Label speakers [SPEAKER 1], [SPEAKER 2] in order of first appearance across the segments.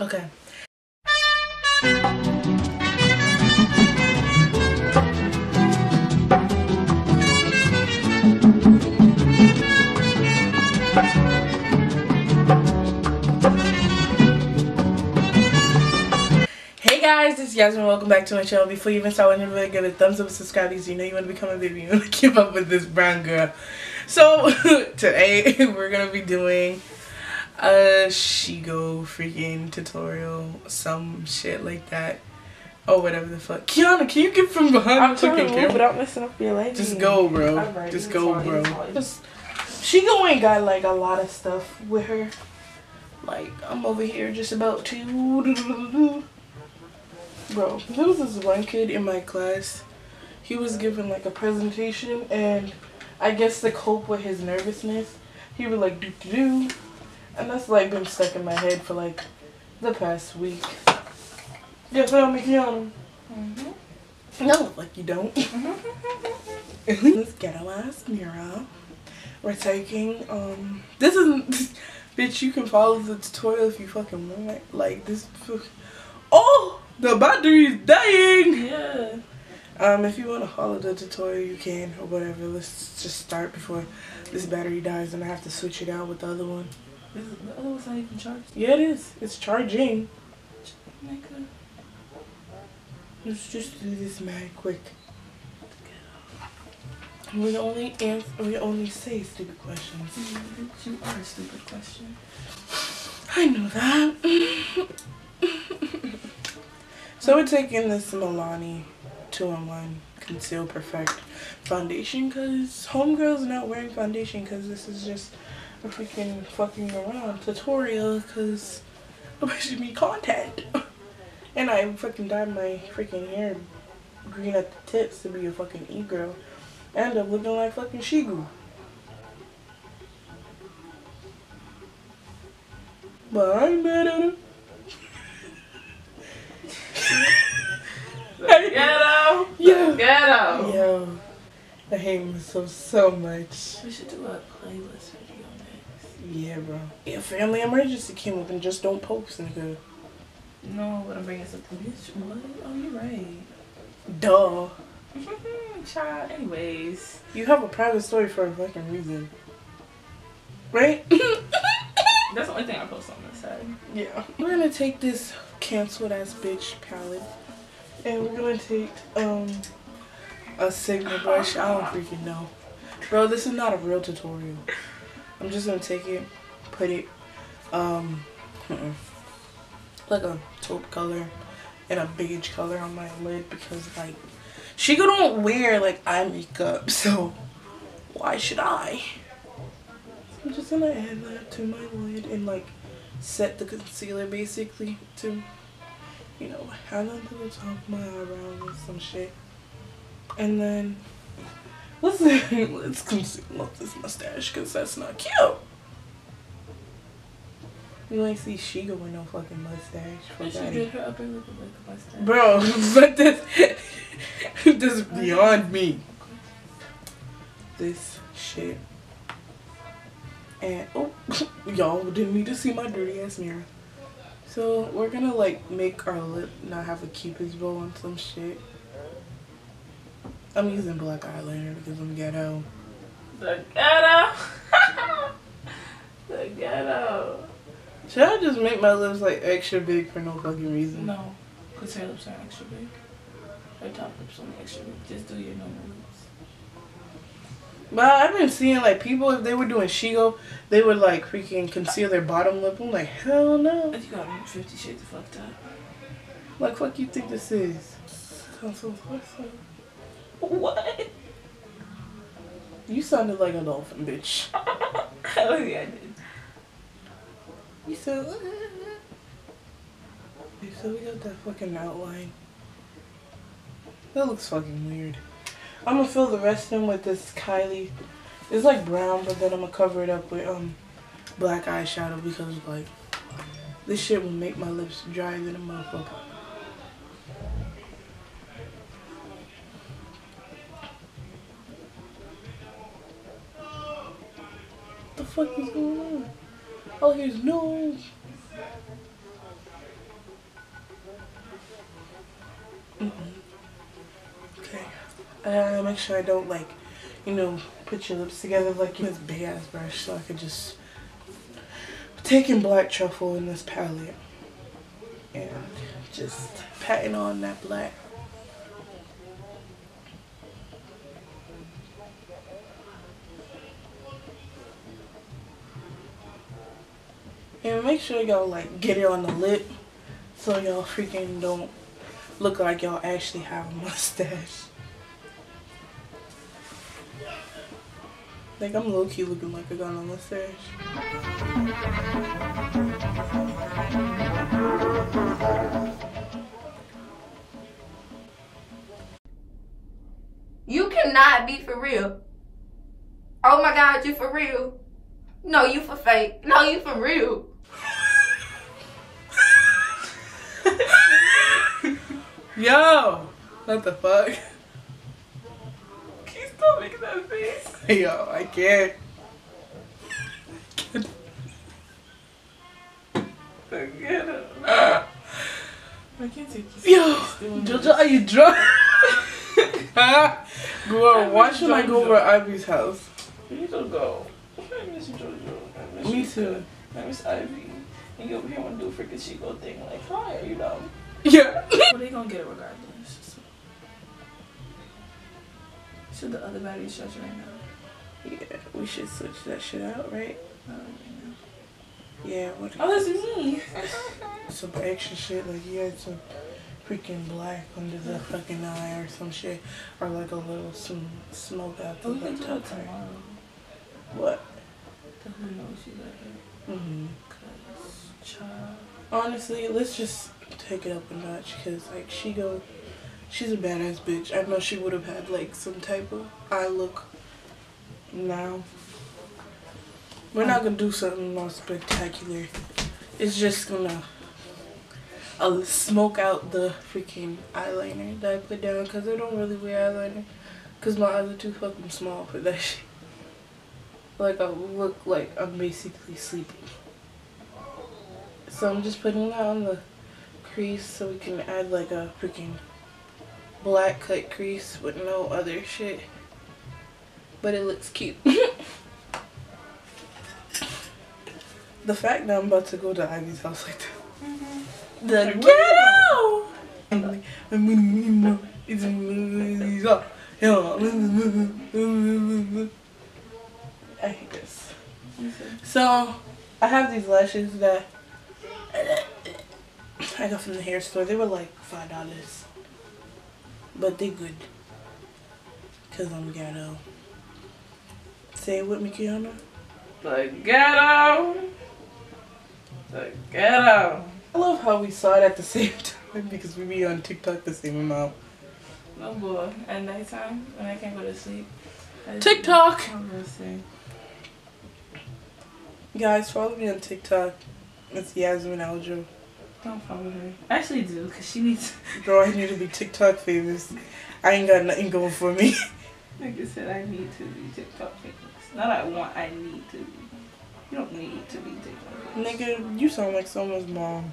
[SPEAKER 1] Okay. Hey guys, it's Yasmine. Welcome back to my channel. Before you even start watching the really give a thumbs up and subscribe because you know you want to become a baby. You want to keep up with this brown girl. So, today we're going to be doing a Shego freaking tutorial. Some shit like that. Or whatever the fuck. Kiana, can you get from behind
[SPEAKER 2] I'm
[SPEAKER 1] the fucking
[SPEAKER 2] move
[SPEAKER 1] camera?
[SPEAKER 2] without messing up your legs.
[SPEAKER 1] Just go, bro.
[SPEAKER 2] Alright,
[SPEAKER 1] Just go,
[SPEAKER 2] fine,
[SPEAKER 1] bro. Just, Shego ain't got like a lot of stuff with her. Like, I'm over here just about to. Bro, there was this one kid in my class. He was given like a presentation, and I guess to cope with his nervousness, he would like do do do, and that's like been stuck in my head for like the past week. You feel me, Kiana? No, like you don't. this ghetto ass mirror. We're taking um. This isn't. bitch, you can follow the tutorial if you fucking want. Like this. Oh, the battery's dying.
[SPEAKER 2] Yeah.
[SPEAKER 1] Um, if you want to follow the tutorial, you can or whatever. Let's just start before this battery dies, and I have to switch it out with the other one.
[SPEAKER 2] Is it, the other one's not even charged.
[SPEAKER 1] Yeah, it is. It's charging.
[SPEAKER 2] Nigga.
[SPEAKER 1] Let's just do this mad quick. We only answer. We only say stupid questions.
[SPEAKER 2] Bitch, You are a stupid question.
[SPEAKER 1] I know that. so we're taking this Milani 2-in-1 Conceal Perfect foundation because homegirl's not wearing foundation because this is just a freaking fucking around tutorial because it should be content. And I fucking dyed my freaking hair green at the tips to be a fucking e-girl. I end up looking like fucking Shego. But I'm better.
[SPEAKER 2] Ghetto.
[SPEAKER 1] Yo.
[SPEAKER 2] Ghetto.
[SPEAKER 1] Yo. I hate myself so much.
[SPEAKER 2] We should do a playlist video next.
[SPEAKER 1] Yeah, bro. Yeah, family emergency came up and just don't post, nigga.
[SPEAKER 2] No, but I'm bringing something. Bitch, what? Oh, you're right.
[SPEAKER 1] Duh.
[SPEAKER 2] Child. Anyways.
[SPEAKER 1] You have a private story for a fucking reason. Right?
[SPEAKER 2] That's the only thing I post on this side.
[SPEAKER 1] yeah. We're gonna take this canceled ass bitch palette and we're gonna take um a Sigma brush. I don't freaking know. Bro, this is not a real tutorial. I'm just gonna take it, put it um like a taupe color and a beige color on my lid because like she don't wear like eye makeup, so why should I? I'm just gonna add that to my lid and like set the concealer basically to, you know, have to the top of my eyebrows and some shit. And then let's let's conceal up this mustache because that's not cute. You ain't see Shego with no fucking mustache.
[SPEAKER 2] She
[SPEAKER 1] Fuck
[SPEAKER 2] did her upper lip with a mustache.
[SPEAKER 1] Bro, but this this is beyond me. This shit. And oh y'all didn't need to see my dirty ass mirror. So we're gonna like make our lip not have a cupid's bow on some shit. I'm using black eyeliner because I'm ghetto.
[SPEAKER 2] The ghetto. the ghetto.
[SPEAKER 1] Should I just make my lips like extra big for no fucking reason?
[SPEAKER 2] No, because her lips are extra big. Her top lips are extra big. Just do your normal lips.
[SPEAKER 1] But I've been seeing like people if they were doing Shego, they would like freaking conceal their bottom lip. I'm like, hell no.
[SPEAKER 2] You got me 50 shades of fucked up.
[SPEAKER 1] Like, fuck you think this is?
[SPEAKER 2] What?
[SPEAKER 1] You sounded like a dolphin, bitch.
[SPEAKER 2] Hell yeah, I did.
[SPEAKER 1] You said. Okay, so we got that fucking outline. That looks fucking weird. I'm gonna fill the rest in with this Kylie. It's like brown, but then I'm gonna cover it up with um black eyeshadow because like this shit will make my lips dry than a motherfucker. fuck is going on? All here's noise. Okay. I gotta make sure I don't like, you know, put your lips together like this big ass brush so I could just taking black truffle in this palette and just patting on that black. Make sure y'all like get it on the lip so y'all freaking don't look like y'all actually have a mustache. Like I'm low key looking like I got a mustache.
[SPEAKER 3] You cannot be for real. Oh my god, you for real. No, you for fake. No, you for real.
[SPEAKER 1] Yo! What the fuck?
[SPEAKER 2] Can you stop making that face?
[SPEAKER 1] Yo, I can't.
[SPEAKER 2] Forget it. I can't take you
[SPEAKER 1] Yo! Jojo, are you drunk? Girl, why should I go over to Ivy's house?
[SPEAKER 2] You need to go. I miss Jojo. I miss
[SPEAKER 1] Me too.
[SPEAKER 2] I miss Ivy. And you over here want to do a freaking Shego thing. Like, hi, are you dumb?
[SPEAKER 1] Yeah.
[SPEAKER 2] Well, they gonna get it regardless. Should the other battery charge right now?
[SPEAKER 1] Yeah, we should switch that shit out, right?
[SPEAKER 2] Not.
[SPEAKER 1] Yeah, what?
[SPEAKER 2] Oh, that's me.
[SPEAKER 1] Some extra shit, like you had some freaking black under the fucking eye or some shit. Or like a little some smoke out the
[SPEAKER 2] Oh, we can do it tomorrow.
[SPEAKER 1] What?
[SPEAKER 2] The who knows you
[SPEAKER 1] hmm
[SPEAKER 2] Cause, child.
[SPEAKER 1] Honestly, let's just take it up a notch because, like, she go, she's a badass bitch. I know she would have had, like, some type of eye look now. We're not gonna do something more spectacular. It's just gonna uh, smoke out the freaking eyeliner that I put down because I don't really wear eyeliner because my eyes are too fucking small for that shit. Like, I look like I'm basically sleeping. So I'm just putting that on the crease so we can add like a freaking black cut crease with no other shit. But it looks cute. the fact that I'm about to go to Ivy's house like that. The
[SPEAKER 2] Like, where
[SPEAKER 1] ghetto! I'm like, it's I hate this. So, I have these lashes that I got from the hair store. They were like five dollars, but they good. Cause I'm ghetto. Say it with me, Kiana.
[SPEAKER 2] The ghetto. The ghetto.
[SPEAKER 1] I love how we saw it at the same time because we be on TikTok the same amount.
[SPEAKER 2] No boy. At nighttime when I can't go to sleep.
[SPEAKER 1] TikTok.
[SPEAKER 2] I'm gonna say.
[SPEAKER 1] Guys, follow me on TikTok. It's Yasmine Aljoe.
[SPEAKER 2] Don't follow her. I actually do, because she needs.
[SPEAKER 1] Girl, I need to be TikTok famous. I ain't got nothing going for me.
[SPEAKER 2] Like I said, I need to be TikTok famous. Not I want, I need to be. You don't need to be TikTok famous.
[SPEAKER 1] Nigga, you sound like someone's mom.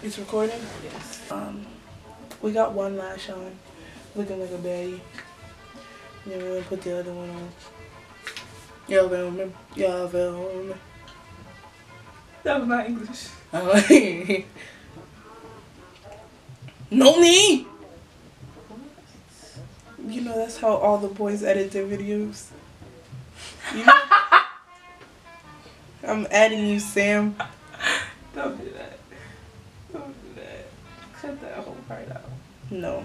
[SPEAKER 1] It's recording?
[SPEAKER 2] Yes.
[SPEAKER 1] Um, we got one lash on, looking like a baddie. Then we're gonna put the other one on. Y'all remember? Y'all remember?
[SPEAKER 2] That was not English.
[SPEAKER 1] No need. You know that's how all the boys edit their videos. You know? I'm adding you, Sam.
[SPEAKER 2] Don't do that. Don't do that. Cut that whole part out.
[SPEAKER 1] No,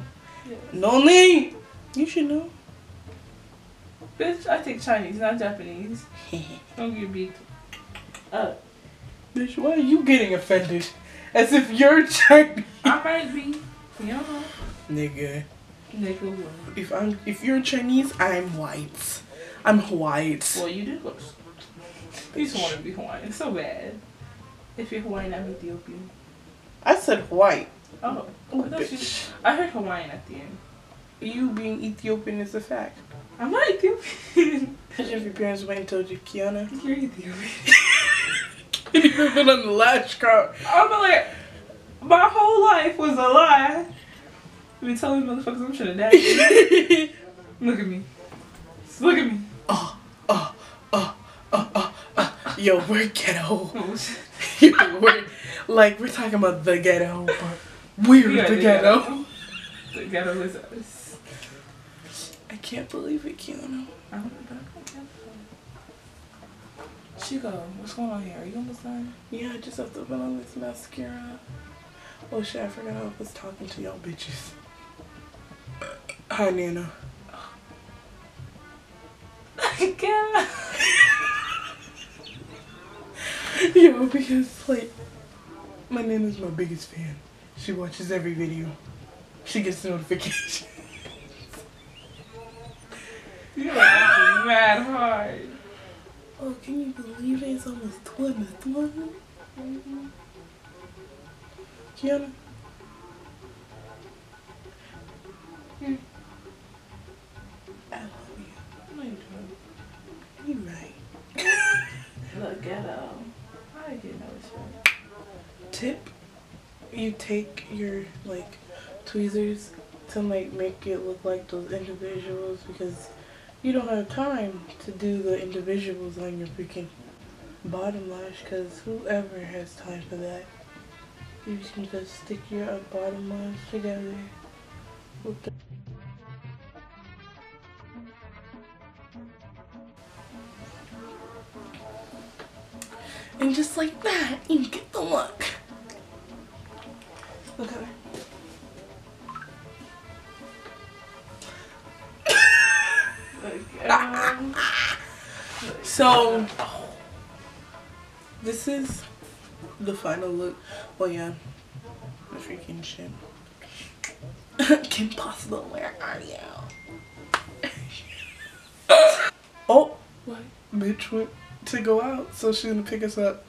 [SPEAKER 1] no need. You should know.
[SPEAKER 2] Bitch, I take Chinese, not Japanese. Don't get beat up.
[SPEAKER 1] Bitch, why are you getting offended? As if you're Chinese.
[SPEAKER 2] I might be. You know.
[SPEAKER 1] Nigga.
[SPEAKER 2] Nigga, what?
[SPEAKER 1] If I'm if you're Chinese, I'm white. I'm white.
[SPEAKER 2] Well, you did close. You just want to be Hawaiian. It's so bad. If you're Hawaiian, I'm Ethiopian.
[SPEAKER 1] I said white.
[SPEAKER 2] Oh,
[SPEAKER 1] Oh,
[SPEAKER 2] you-
[SPEAKER 1] bitch.
[SPEAKER 2] I heard Hawaiian at the end.
[SPEAKER 1] You being Ethiopian is a fact.
[SPEAKER 2] I'm not Ethiopian.
[SPEAKER 1] Imagine if your parents went and told you, Kiana.
[SPEAKER 2] You're Ethiopian.
[SPEAKER 1] even been on the lash card.
[SPEAKER 2] I'm like, my whole life was a lie. You been telling motherfuckers I'm trying to dash. Look at me. Look at me.
[SPEAKER 1] oh, oh, oh, oh, oh, oh. Yo, we're ghetto.
[SPEAKER 2] Oh.
[SPEAKER 1] Yo, we're, like, we're talking about the ghetto, but we're
[SPEAKER 2] We are
[SPEAKER 1] the
[SPEAKER 2] the
[SPEAKER 1] ghetto.
[SPEAKER 2] ghetto. The ghetto is us.
[SPEAKER 1] I can't believe it, Keanu.
[SPEAKER 2] I don't know. Chico, what's going on here? Are you almost done?
[SPEAKER 1] Yeah, I just have to put on this mascara. Oh shit, I forgot I was talking to y'all bitches. Hi, Nana.
[SPEAKER 2] Yeah.
[SPEAKER 1] Yo, because, like, my Nana's my biggest fan. She watches every video. She gets notifications.
[SPEAKER 2] You're laughing mad hard.
[SPEAKER 1] Oh, can you believe it? It's almost 20. 20? Kiana?
[SPEAKER 2] Hmm.
[SPEAKER 1] I love you.
[SPEAKER 2] No, you
[SPEAKER 1] You're right.
[SPEAKER 2] don't. Look, ghetto. I get no respect.
[SPEAKER 1] Tip, you take your, like, tweezers to, like, make it look like those individuals because you don't have time to do the individuals on your freaking bottom lash because whoever has time for that. You can just stick your bottom lash together with the And just like that, you get the look. So, this is the final look. Well, yeah, the freaking shit. Kim Possible, where are you? oh,
[SPEAKER 2] What?
[SPEAKER 1] bitch went to go out, so she's gonna pick us up.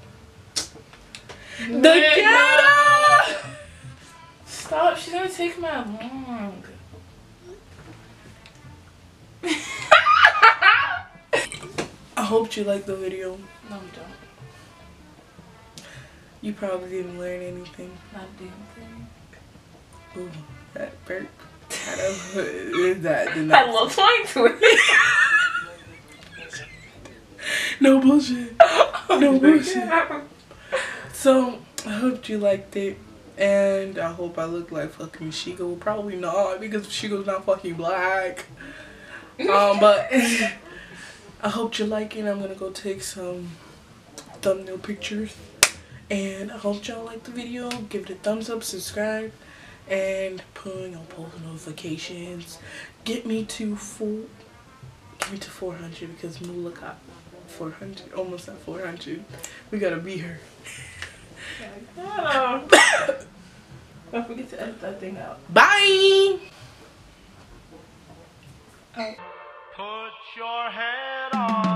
[SPEAKER 1] The ghetto!
[SPEAKER 2] Stop, she's gonna take my long.
[SPEAKER 1] I hope you liked the video.
[SPEAKER 2] No, we don't.
[SPEAKER 1] You probably didn't learn anything.
[SPEAKER 2] Not a damn thing.
[SPEAKER 1] Ooh, that burp. I don't- that did
[SPEAKER 2] That
[SPEAKER 1] not.
[SPEAKER 2] little twang to it.
[SPEAKER 1] No bullshit. No bullshit. So I hope you liked it, and I hope I look like fucking Shego. Probably not because Shego's not fucking black. Um, but I hope you like it. I'm gonna go take some thumbnail pictures, and I hope y'all like the video. Give it a thumbs up, subscribe, and put on your post notifications. Get me to full. Get me to 400 because Mula got 400, almost at 400. We gotta be her.
[SPEAKER 2] Don't forget to edit that thing out.
[SPEAKER 1] Bye.
[SPEAKER 4] Put your head on.